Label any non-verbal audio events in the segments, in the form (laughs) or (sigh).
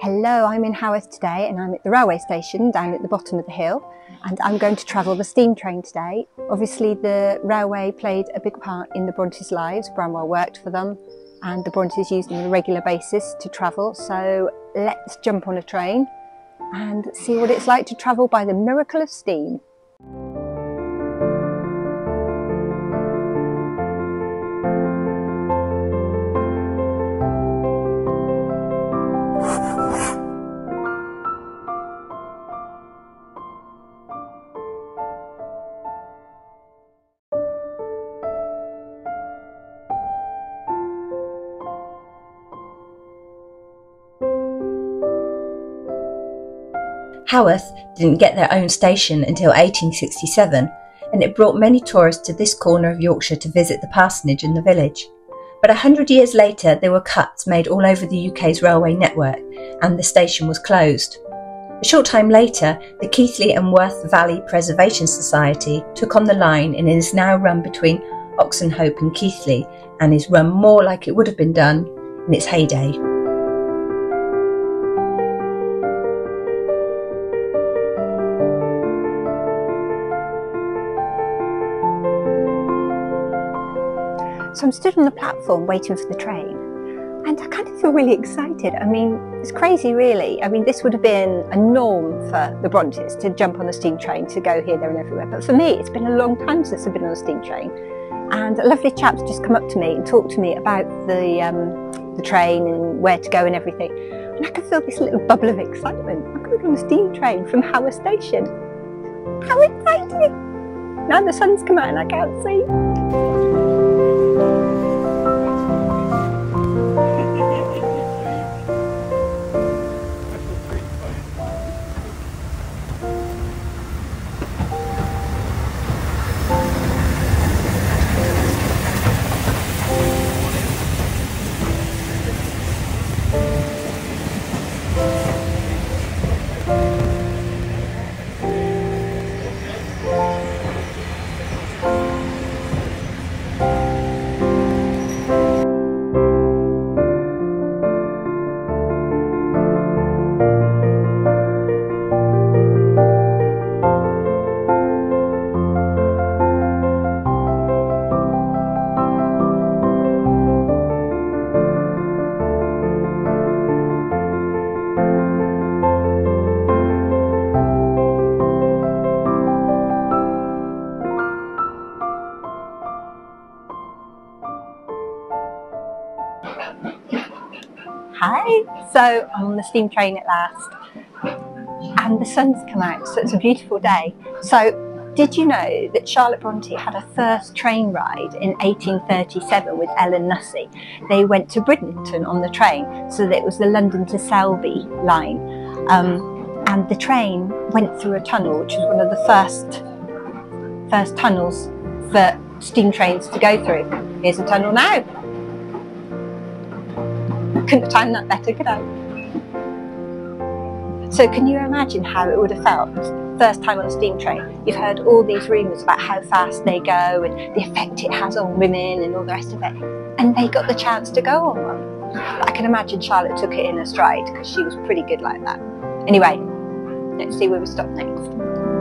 Hello, I'm in Haworth today and I'm at the railway station down at the bottom of the hill and I'm going to travel the steam train today. Obviously the railway played a big part in the Brontes' lives, Branwell worked for them and the Brontes used them on a regular basis to travel so let's jump on a train and see what it's like to travel by the miracle of steam. Haworth didn't get their own station until 1867, and it brought many tourists to this corner of Yorkshire to visit the parsonage and the village. But a hundred years later, there were cuts made all over the UK's railway network, and the station was closed. A short time later, the Keighley and Worth Valley Preservation Society took on the line and is now run between Oxenhope and Keighley, and is run more like it would have been done in its heyday. So I'm stood on the platform waiting for the train and I kind of feel really excited. I mean, it's crazy really. I mean, this would have been a norm for the Brontes to jump on a steam train to go here, there and everywhere. But for me, it's been a long time since I've been on a steam train. And a lovely chap's just come up to me and talked to me about the, um, the train and where to go and everything. And I can feel this little bubble of excitement. I'm going on a steam train from Haworth Station. How exciting! Now the sun's come out and I can't see. Hi, I'm on the steam train at last and the sun's come out so it's a beautiful day. So did you know that Charlotte Bronte had a first train ride in 1837 with Ellen Nussey? They went to Bridlington on the train so that it was the London to Selby line um, and the train went through a tunnel which was one of the first first tunnels for steam trains to go through. Here's a tunnel now. (laughs) Couldn't have timed that better, could I? So can you imagine how it would have felt? First time on a steam train, you've heard all these rumours about how fast they go and the effect it has on women and all the rest of it. And they got the chance to go on one. I can imagine Charlotte took it in a stride because she was pretty good like that. Anyway, let's see where we stop next.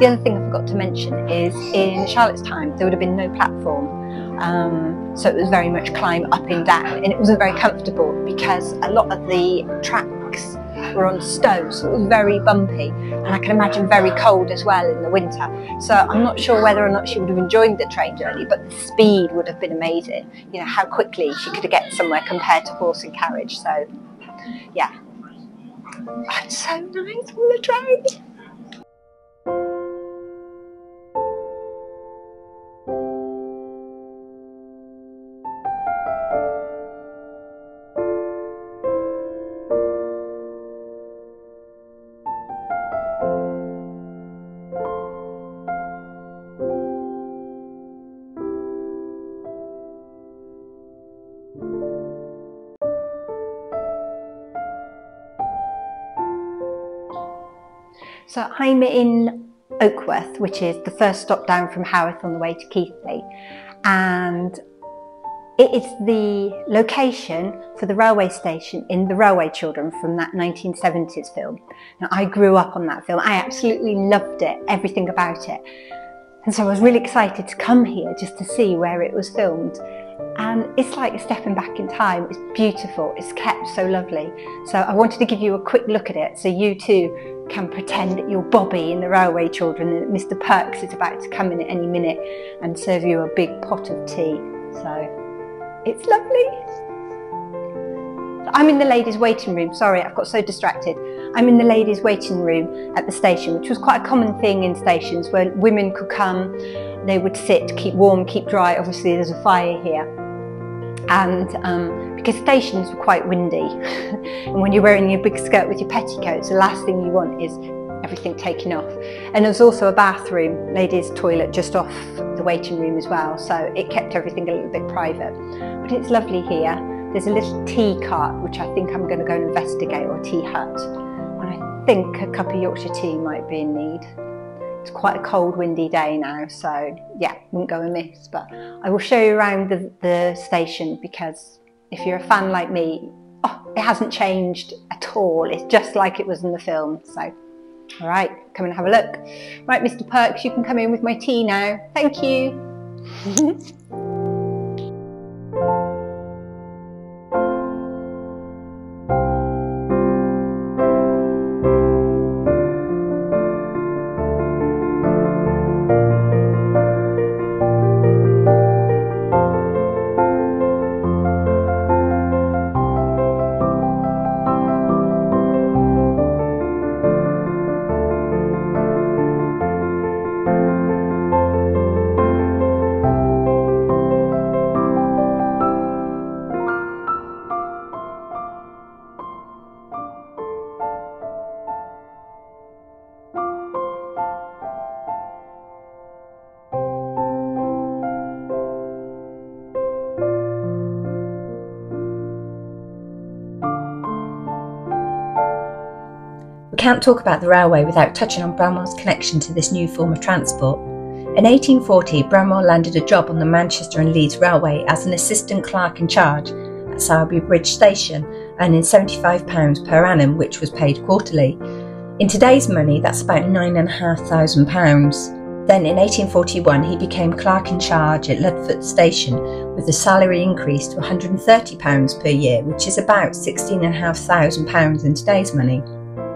The other thing I forgot to mention is in Charlotte's time there would have been no platform. Um, so it was very much climb up and down and it wasn't very comfortable because a lot of the tracks were on stone so it was very bumpy and I can imagine very cold as well in the winter. So I'm not sure whether or not she would have enjoyed the train journey but the speed would have been amazing. You know how quickly she could have get somewhere compared to horse and carriage. So yeah. It's so nice on the train So I'm in Oakworth, which is the first stop down from Haworth on the way to Keighley. And It is the location for the railway station in The Railway Children from that 1970s film. Now, I grew up on that film. I absolutely loved it, everything about it. And so I was really excited to come here just to see where it was filmed. And it's like stepping back in time. It's beautiful. It's kept so lovely. So I wanted to give you a quick look at it so you too can pretend that you're Bobby in the Railway Children and Mr. Perks is about to come in at any minute and serve you a big pot of tea. So it's lovely. I'm in the ladies' waiting room. Sorry, I've got so distracted. I'm in the ladies' waiting room at the station, which was quite a common thing in stations where women could come, they would sit, keep warm, keep dry. Obviously, there's a fire here. And um, because stations were quite windy, (laughs) and when you're wearing your big skirt with your petticoats, the last thing you want is everything taken off. And there was also a bathroom, ladies' toilet just off the waiting room as well, so it kept everything a little bit private. But it's lovely here. There's a little tea cart which I think I'm going to go and investigate, or tea hut. And I think a cup of Yorkshire tea might be in need. It's quite a cold, windy day now, so yeah, wouldn't go amiss. But I will show you around the, the station because if you're a fan like me, oh, it hasn't changed at all. It's just like it was in the film. So all right, come and have a look. Right, Mr. Perks, you can come in with my tea now. Thank you. (laughs) can't talk about the railway without touching on Branwell's connection to this new form of transport. In 1840, Branwell landed a job on the Manchester and Leeds Railway as an assistant clerk in charge at Sowerby Bridge Station, earning £75 per annum, which was paid quarterly. In today's money, that's about £9,500. Then in 1841, he became clerk in charge at Luddendenfoot Station with the salary increased to £130 per year, which is about £16,500 in today's money.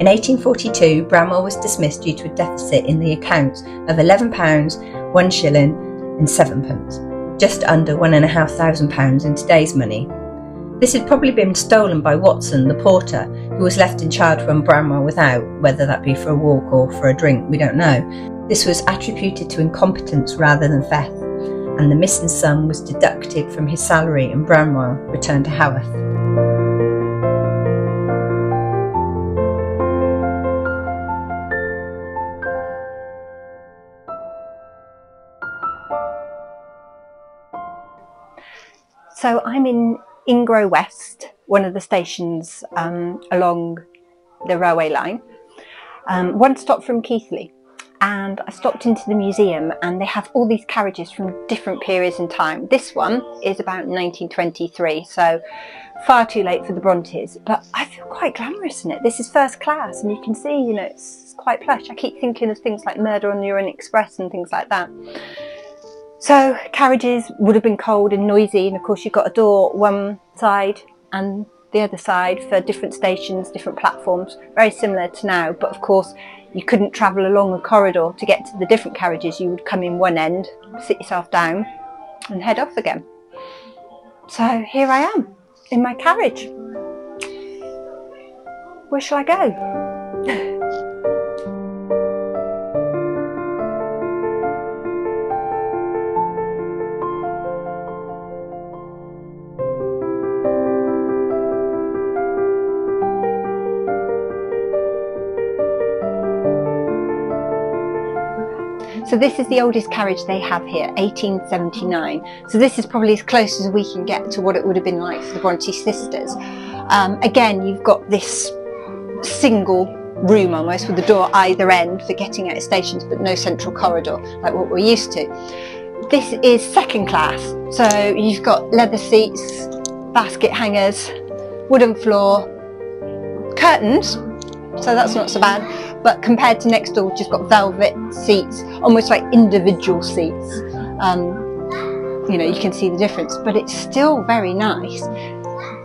In 1842, Branwell was dismissed due to a deficit in the accounts of £11, 1 shilling and 7 pence, just under £1,500 in today's money. This had probably been stolen by Watson, the porter, who was left in charge when Branwell was out, whether that be for a walk or for a drink, we don't know. This was attributed to incompetence rather than theft, and the missing sum was deducted from his salary and Branwell returned to Haworth. So I'm in Ingrow West, one of the stations um, along the railway line, um, one stop from Keighley. And I stopped into the museum and they have all these carriages from different periods in time. This one is about 1923, so far too late for the Brontes, but I feel quite glamorous in it. This is first class and you can see, you know, it's quite plush. I keep thinking of things like Murder on the Orient Express and things like that. So carriages would have been cold and noisy and of course you've got a door one side and the other side for different stations, different platforms, very similar to now but of course you couldn't travel along a corridor to get to the different carriages, you would come in one end, sit yourself down and head off again. So here I am in my carriage. Where shall I go? (laughs) So this is the oldest carriage they have here, 1879. So this is probably as close as we can get to what it would have been like for the Bronte sisters. Um, again, you've got this single room almost with the door either end for getting out of stations, but no central corridor like what we're used to. This is second class, So you've got leather seats, basket hangers, wooden floor, curtains, so that's not so bad. But compared to next door, which has got velvet seats, almost like individual seats, um, you know, you can see the difference. But it's still very nice.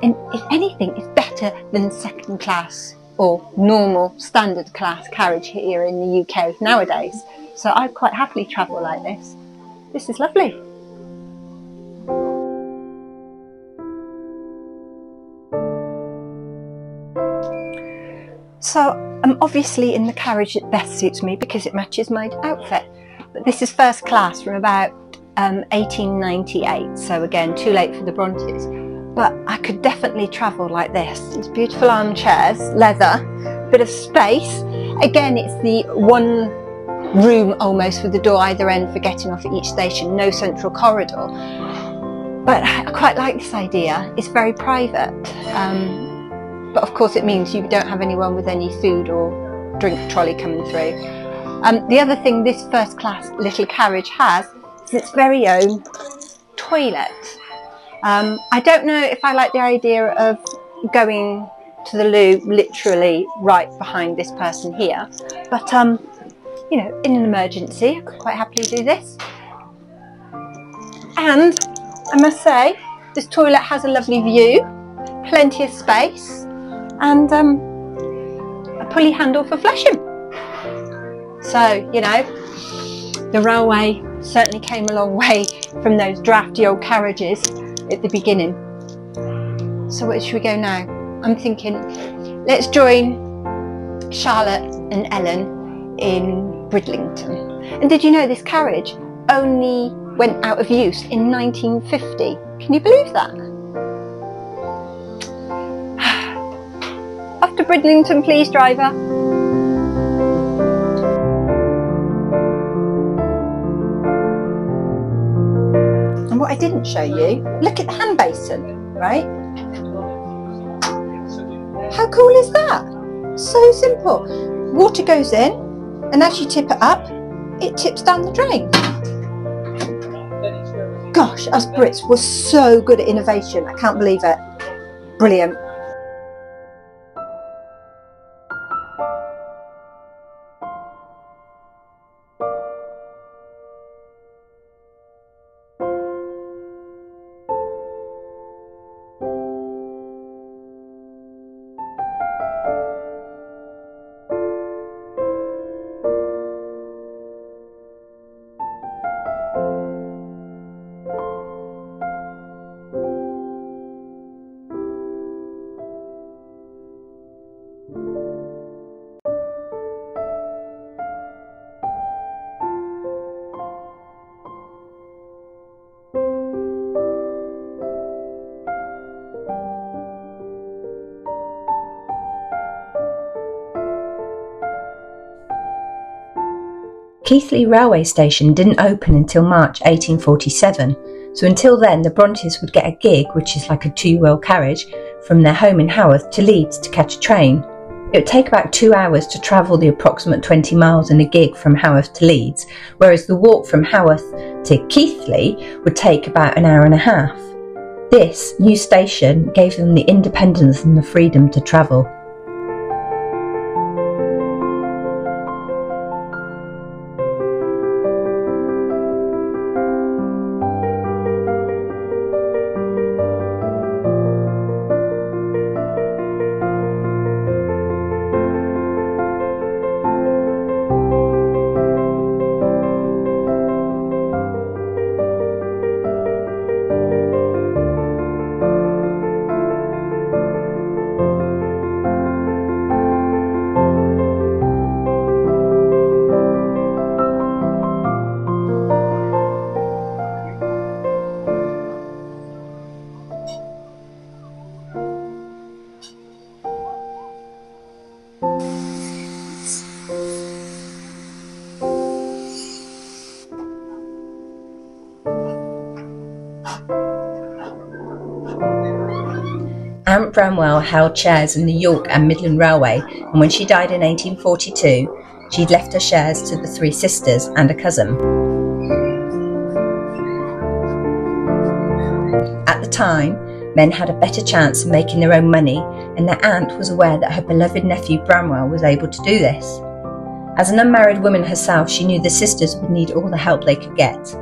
And if anything, it's better than second class or normal standard class carriage here in the UK nowadays. So I'd quite happily travel like this. This is lovely. So I'm obviously in the carriage that best suits me because it matches my outfit. But this is first class from about um, 1898, so again, too late for the Brontes. But I could definitely travel like this. These beautiful armchairs, leather, bit of space. Again, it's the one room almost with the door either end for getting off at each station, no central corridor. But I quite like this idea. It's very private. Um, but of course it means you don't have anyone with any food or drink trolley coming through. Um, the other thing this first class little carriage has is its very own toilet. Um, I don't know if I like the idea of going to the loo literally right behind this person here, but um, you know, in an emergency, I could quite happily do this. And I must say, this toilet has a lovely view, plenty of space, and um, a pulley handle for flushing. So, you know, the railway certainly came a long way from those drafty old carriages at the beginning. So where should we go now? I'm thinking, let's join Charlotte and Ellen in Bridlington. And did you know this carriage only went out of use in 1950? Can you believe that? Bridlington, please, driver. And what I didn't show you, look at the hand basin, right? How cool is that? So simple. Water goes in, and as you tip it up, it tips down the drain. Gosh, us Brits were so good at innovation. I can't believe it. Brilliant. Keighley Railway Station didn't open until March 1847, so until then the Brontes would get a gig, which is like a two wheel carriage, from their home in Haworth to Leeds to catch a train. It would take about two hours to travel the approximate 20 miles in a gig from Haworth to Leeds, whereas the walk from Haworth to Keighley would take about an hour and a half. This new station gave them the independence and the freedom to travel. Aunt Branwell held shares in the York and Midland Railway, and when she died in 1842, she'd left her shares to the three sisters and a cousin. At the time, men had a better chance of making their own money, and their aunt was aware that her beloved nephew Branwell was able to do this. As an unmarried woman herself, she knew the sisters would need all the help they could get.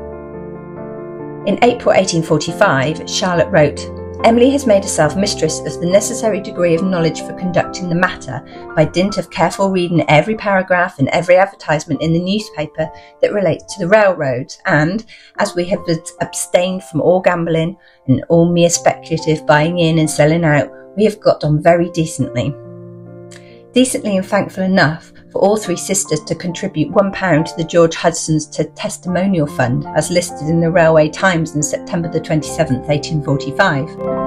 In April 1845, Charlotte wrote, Emily has made herself mistress of the necessary degree of knowledge for conducting the matter by dint of careful reading every paragraph and every advertisement in the newspaper that relates to the railroads, and, as we have abstained from all gambling and all mere speculative buying in and selling out, we have got on very decently. Decently and thankful enough for all three sisters to contribute £1 to the George Hudson's Testimonial Fund, as listed in the Railway Times in September the 27th, 1845.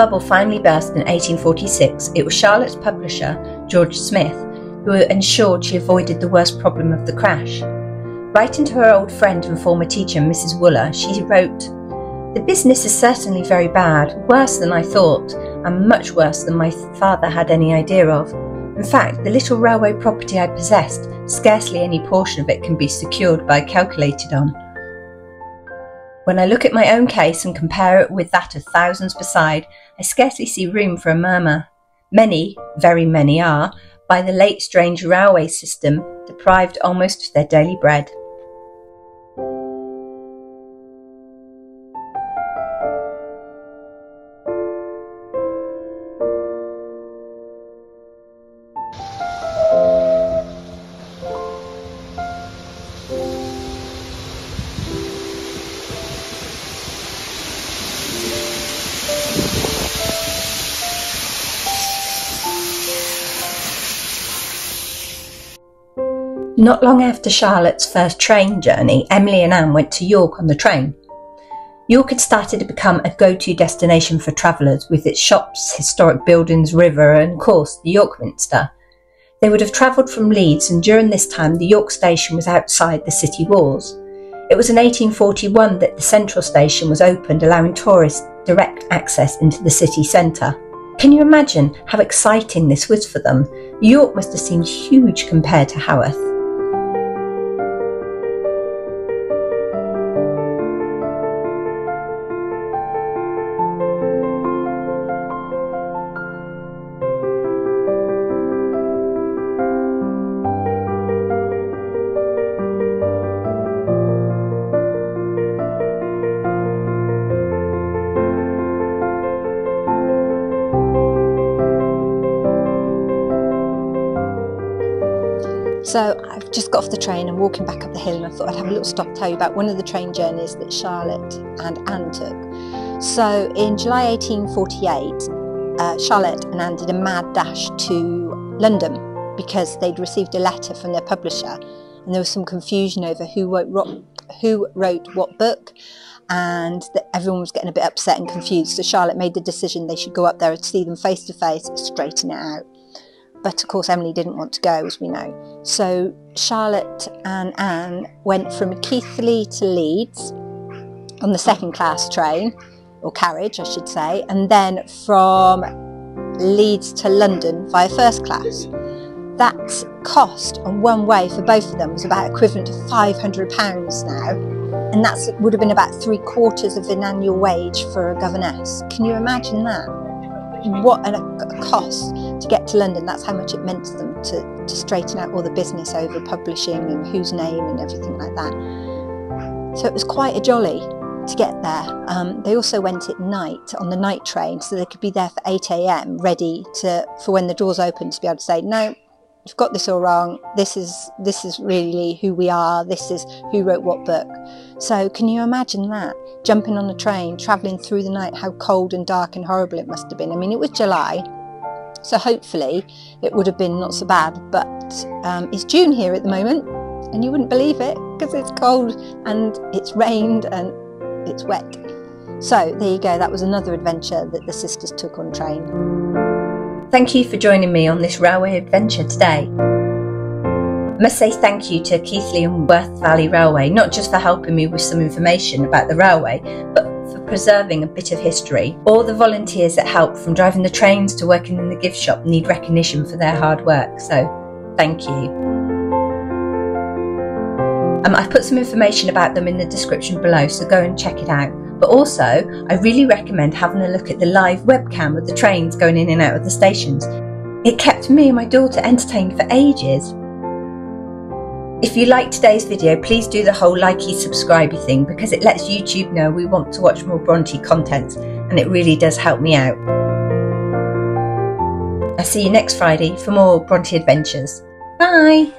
Bubble finally burst in 1846, it was Charlotte's publisher, George Smith, who ensured she avoided the worst problem of the crash. Writing to her old friend and former teacher, Mrs. Wooler, she wrote, The business is certainly very bad, worse than I thought, and much worse than my father had any idea of. In fact, the little railway property I possessed, scarcely any portion of it can be secured by calculated on. When I look at my own case and compare it with that of thousands beside, I scarcely see room for a murmur. Many, very many are, by the late strange railway system, deprived almost of their daily bread. Not long after Charlotte's first train journey, Emily and Anne went to York on the train. York had started to become a go to destination for travellers with its shops, historic buildings, river, and, of course, the York Minster. They would have travelled from Leeds, and during this time, the York station was outside the city walls. It was in 1841 that the central station was opened, allowing tourists direct access into the city centre. Can you imagine how exciting this was for them? York must have seemed huge compared to Haworth. So I've just got off the train and walking back up the hill and I thought I'd have a little stop to tell you about one of the train journeys that Charlotte and Anne took. So in July 1848, uh, Charlotte and Anne did a mad dash to London because they'd received a letter from their publisher and there was some confusion over who wrote, who wrote what book and that everyone was getting a bit upset and confused. So Charlotte made the decision they should go up there and see them face to face, straighten it out. But of course, Emily didn't want to go, as we know. So Charlotte and Anne went from Keighley to Leeds on the second class train, or carriage, I should say, and then from Leeds to London via first class. That cost on one way for both of them was about equivalent to £500 now, and that would have been about three quarters of an annual wage for a governess. Can you imagine that? what a, a cost to get to London. That's how much it meant to them to, to straighten out all the business over publishing and whose name and everything like that. So it was quite a jolly to get there. Um, they also went at night on the night train, so they could be there for 8 a.m. ready to for when the doors open to be able to say no. You've got this all wrong. This is this is really who we are. This is who wrote what book. So can you imagine that? Jumping on a train, travelling through the night, how cold and dark and horrible it must have been. I mean, it was July, so hopefully it would have been not so bad. But um, it's June here at the moment, and you wouldn't believe it because it's cold and it's rained and it's wet. So there you go, that was another adventure that the sisters took on train. Thank you for joining me on this railway adventure today. I must say thank you to Keighley and Worth Valley Railway, not just for helping me with some information about the railway, but preserving a bit of history. All the volunteers that help from driving the trains to working in the gift shop need recognition for their hard work, so thank you. Um, I've put some information about them in the description below, so go and check it out. But also, I really recommend having a look at the live webcam of the trains going in and out of the stations. It kept me and my daughter entertained for ages. If you like today's video, please do the whole likey subscribey thing because it lets YouTube know we want to watch more Bronte content and it really does help me out. I'll see you next Friday for more Bronte adventures. Bye!